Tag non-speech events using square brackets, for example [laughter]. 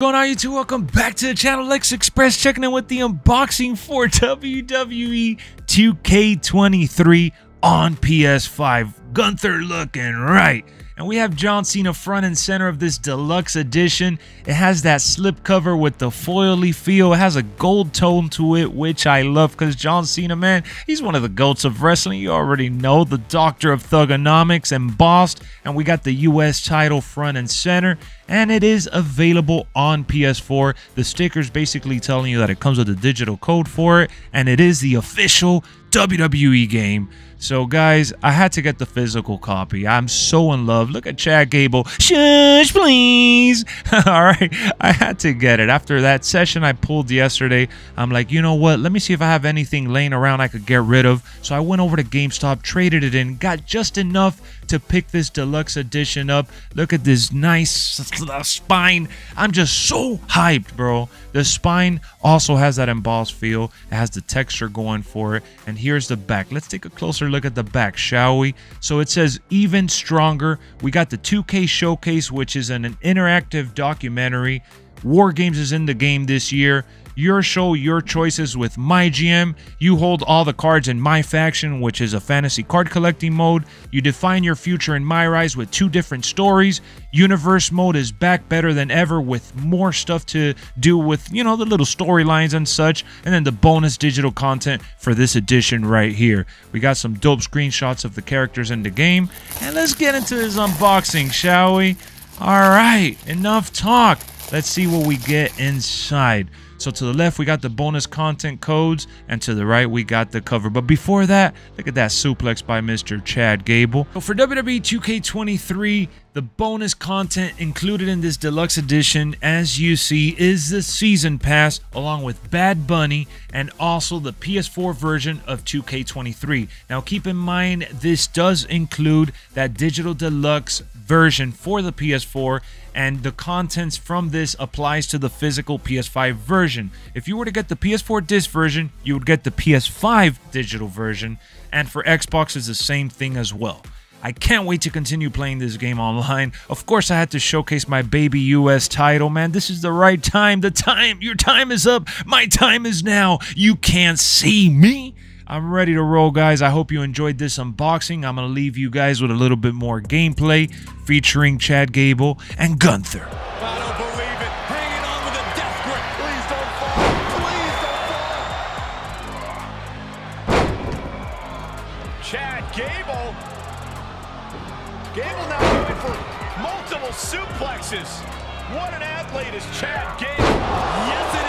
going on YouTube? Welcome back to the channel. Lexx Express checking in with the unboxing for [laughs] WWE 2K23 on PS5. Gunther looking right. And we have John Cena front and center of this deluxe edition. It has that slip cover with the foily feel. It has a gold tone to it, which I love because John Cena, man, he's one of the goats of wrestling. You already know the doctor of Thuganomics embossed. And we got the US title front and center. And it is available on PS4. The sticker's basically telling you that it comes with a digital code for it. And it is the official WWE game. So, guys, I had to get the physical copy. I'm so in love. Look at Chad Gable. Shush, please. [laughs] All right. I had to get it. After that session I pulled yesterday, I'm like, you know what? Let me see if I have anything laying around I could get rid of. So I went over to GameStop, traded it in, got just enough to pick this deluxe edition up. Look at this nice spine. I'm just so hyped, bro. The spine also has that embossed feel. It has the texture going for it. And here's the back. Let's take a closer look at the back, shall we? So it says even stronger. We got the 2K Showcase, which is an, an interactive documentary. WarGames is in the game this year. Your show, your choices with MyGM. You hold all the cards in MyFaction, which is a fantasy card collecting mode. You define your future in MyRise with two different stories. Universe mode is back better than ever with more stuff to do with, you know, the little storylines and such. And then the bonus digital content for this edition right here. We got some dope screenshots of the characters in the game. And let's get into this unboxing, shall we? All right, enough talk. Let's see what we get inside. So to the left, we got the bonus content codes, and to the right, we got the cover. But before that, look at that suplex by Mr. Chad Gable. So for WWE 2K23, the bonus content included in this deluxe edition, as you see, is the Season Pass along with Bad Bunny and also the PS4 version of 2K23. Now keep in mind, this does include that digital deluxe version for the PS4 and the contents from this applies to the physical PS5 version. If you were to get the PS4 disc version, you would get the PS5 digital version, and for Xbox is the same thing as well. I can't wait to continue playing this game online. Of course, I had to showcase my baby US title, man. This is the right time. The time, your time is up. My time is now. You can't see me. I'm ready to roll, guys. I hope you enjoyed this unboxing. I'm going to leave you guys with a little bit more gameplay featuring Chad Gable and Gunther. It. Chad Gable. Gable now going for multiple suplexes. What an athlete is Chad Gable.